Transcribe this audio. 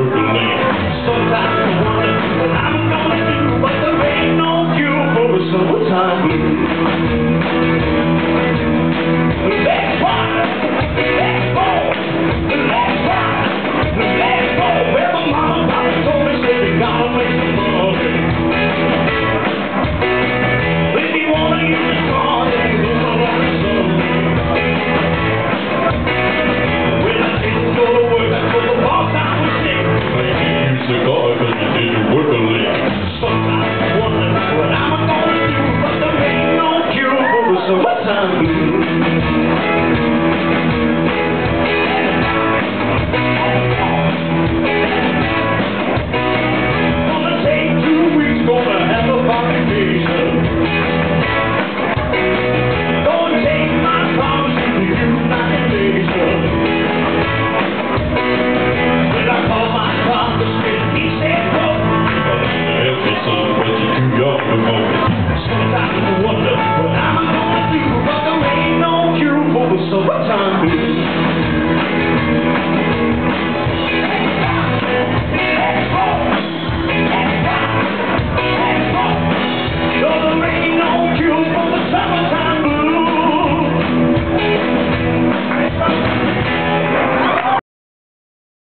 Sometimes I wonder what I'm gonna do, but there ain't no cure for the summertime blues. So what time?